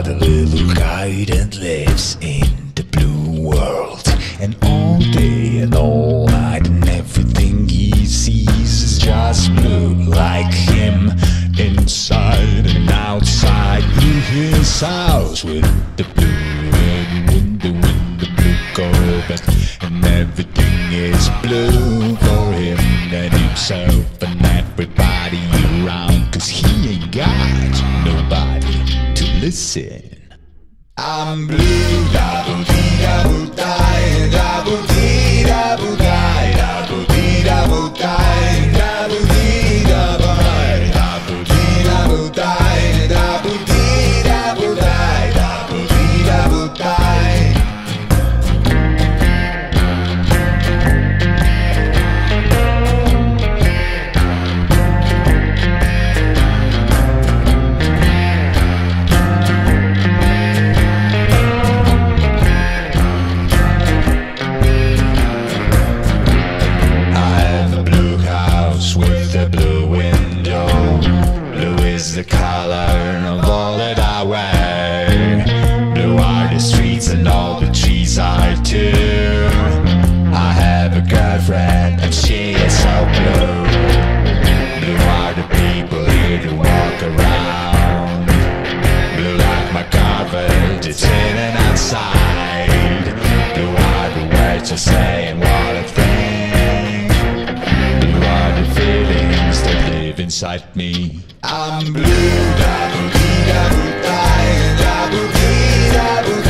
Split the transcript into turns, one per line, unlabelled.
about a little guy that lives in the blue world. And all day and all night, and everything he sees is just blue, like him inside and outside. In his house with the blue red window and the blue Corvette, and everything is blue for him and himself listen. I'm blue, double with a blue window. Blue is the color of all that I wear. Blue are the streets and all the trees are too. I have a girlfriend and she is so blue. Blue are the people here to walk around. Blue like my Corvette, it's in and outside. Blue are the words I say live inside me. I'm blue, dee double die, double dee double die, double